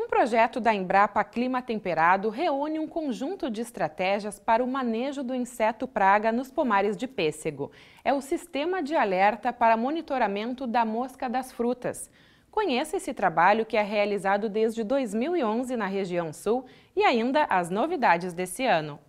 Um projeto da Embrapa Clima Temperado reúne um conjunto de estratégias para o manejo do inseto praga nos pomares de pêssego. É o Sistema de Alerta para Monitoramento da Mosca das Frutas. Conheça esse trabalho que é realizado desde 2011 na região sul e ainda as novidades desse ano.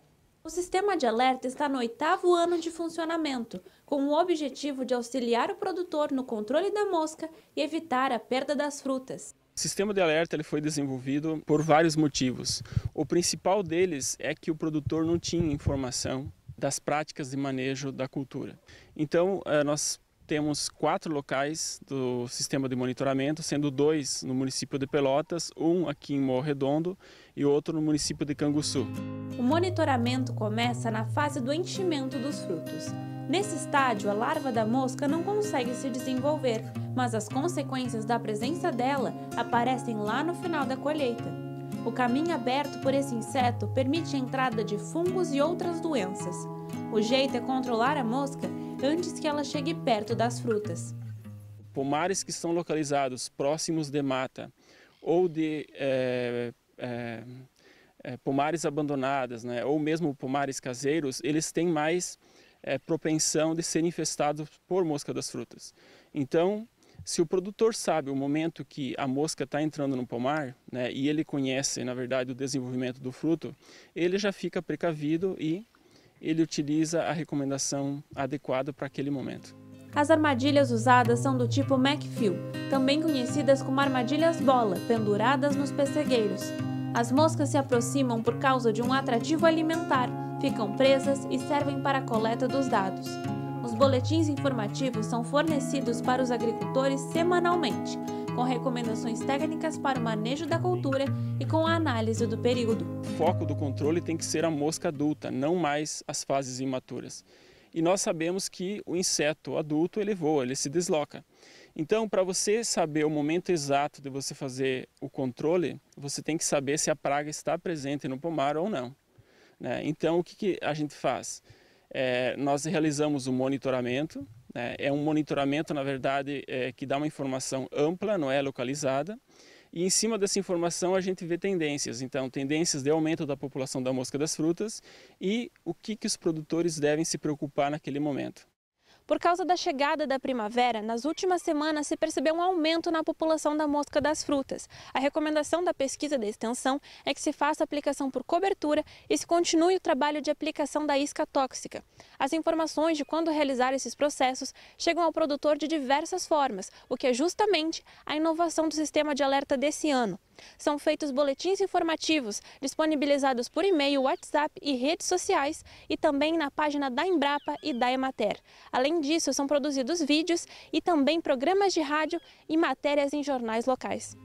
O sistema de alerta está no oitavo ano de funcionamento, com o objetivo de auxiliar o produtor no controle da mosca e evitar a perda das frutas. O sistema de alerta ele foi desenvolvido por vários motivos. O principal deles é que o produtor não tinha informação das práticas de manejo da cultura. Então, eh, nós temos quatro locais do sistema de monitoramento, sendo dois no município de Pelotas, um aqui em Morro Redondo e outro no município de Canguçu. O monitoramento começa na fase do enchimento dos frutos. Nesse estágio, a larva da mosca não consegue se desenvolver, mas as consequências da presença dela aparecem lá no final da colheita. O caminho aberto por esse inseto permite a entrada de fungos e outras doenças. O jeito é controlar a mosca antes que ela chegue perto das frutas. Pomares que estão localizados próximos de mata ou de é, é, é, pomares abandonadas, né, ou mesmo pomares caseiros, eles têm mais é, propensão de ser infestados por mosca das frutas. Então, se o produtor sabe o momento que a mosca está entrando no pomar, né, e ele conhece, na verdade, o desenvolvimento do fruto, ele já fica precavido e ele utiliza a recomendação adequada para aquele momento. As armadilhas usadas são do tipo Macfill, também conhecidas como armadilhas bola, penduradas nos pessegueiros. As moscas se aproximam por causa de um atrativo alimentar, ficam presas e servem para a coleta dos dados. Boletins informativos são fornecidos para os agricultores semanalmente, com recomendações técnicas para o manejo da cultura e com a análise do período. O foco do controle tem que ser a mosca adulta, não mais as fases imaturas. E nós sabemos que o inseto adulto ele voa, ele se desloca. Então, para você saber o momento exato de você fazer o controle, você tem que saber se a praga está presente no pomar ou não. Né? Então, o que, que, a gente faz? É, nós realizamos o monitoramento. Né? É um monitoramento, na verdade, é, que dá uma informação ampla, não é localizada. E em cima dessa informação a gente vê tendências. Então, tendências de aumento da população da mosca das frutas e o que, que os produtores devem se preocupar naquele momento. Por causa da chegada da primavera, nas últimas semanas se percebeu um aumento na população da mosca das frutas. A recomendação da pesquisa da extensão é que se faça aplicação por cobertura e se continue o trabalho de aplicação da isca tóxica. As informações de quando realizar esses processos chegam ao produtor de diversas formas, o que é justamente a inovação do sistema de alerta desse ano. São feitos boletins informativos disponibilizados por e-mail, WhatsApp e redes sociais e também na página da Embrapa e da Emater. Além disso, são produzidos vídeos e também programas de rádio e matérias em jornais locais.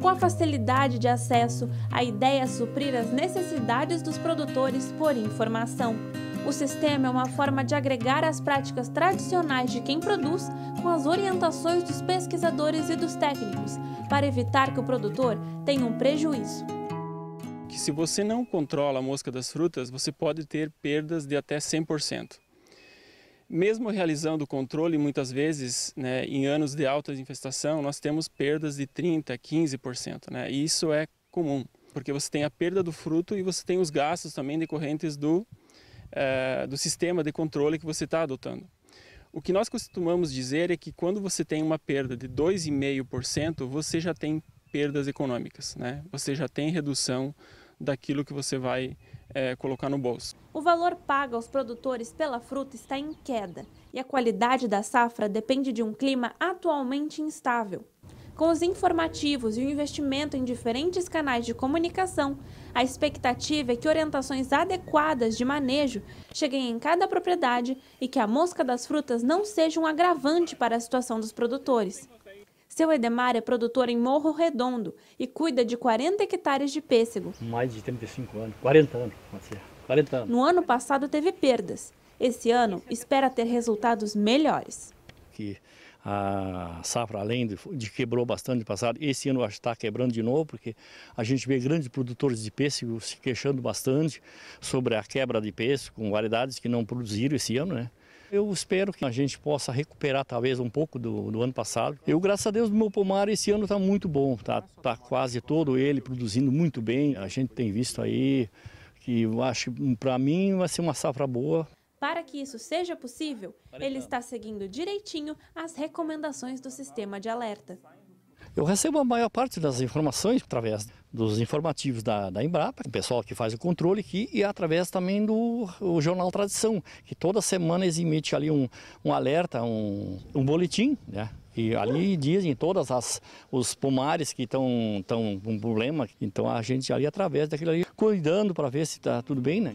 Com a facilidade de acesso, a ideia é suprir as necessidades dos produtores por informação. O sistema é uma forma de agregar as práticas tradicionais de quem produz com as orientações dos pesquisadores e dos técnicos, para evitar que o produtor tenha um prejuízo. Que se você não controla a mosca das frutas, você pode ter perdas de até 100%. Mesmo realizando o controle, muitas vezes, né, em anos de alta infestação, nós temos perdas de 30%, 15%. Né, e isso é comum, porque você tem a perda do fruto e você tem os gastos também decorrentes do é, do sistema de controle que você está adotando. O que nós costumamos dizer é que quando você tem uma perda de 2,5%, você já tem perdas econômicas, né? Você já tem redução daquilo que você vai é, colocar no bolso. O valor pago aos produtores pela fruta está em queda e a qualidade da safra depende de um clima atualmente instável. Com os informativos e o investimento em diferentes canais de comunicação, a expectativa é que orientações adequadas de manejo cheguem em cada propriedade e que a mosca das frutas não seja um agravante para a situação dos produtores. Seu Edemar é produtor em Morro Redondo e cuida de 40 hectares de pêssego. Mais de 35 anos, 40 anos, 40 anos. No ano passado teve perdas. Esse ano espera ter resultados melhores. Que a safra, além de, de quebrou bastante no passado, esse ano acho que está quebrando de novo, porque a gente vê grandes produtores de pêssego se queixando bastante sobre a quebra de pêssego, com variedades que não produziram esse ano, né? Eu espero que a gente possa recuperar talvez um pouco do, do ano passado. Eu, graças a Deus, meu pomar esse ano está muito bom, está tá quase todo ele produzindo muito bem. A gente tem visto aí que eu acho que para mim vai ser uma safra boa. Para que isso seja possível, ele está seguindo direitinho as recomendações do sistema de alerta. Eu recebo a maior parte das informações através dos informativos da, da Embrapa, o pessoal que faz o controle aqui, e através também do Jornal Tradição, que toda semana eles emitem ali um, um alerta, um, um boletim, né? E ali dizem todas as os pomares que estão tão com problema, então a gente ali através daquilo ali cuidando para ver se está tudo bem, né?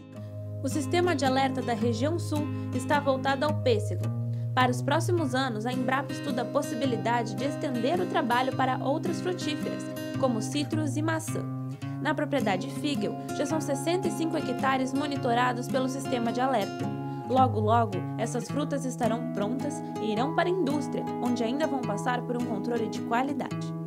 O sistema de alerta da região sul está voltado ao pêssego. Para os próximos anos, a Embrapa estuda a possibilidade de estender o trabalho para outras frutíferas, como citros e maçã. Na propriedade Figel, já são 65 hectares monitorados pelo sistema de alerta. Logo, logo, essas frutas estarão prontas e irão para a indústria, onde ainda vão passar por um controle de qualidade.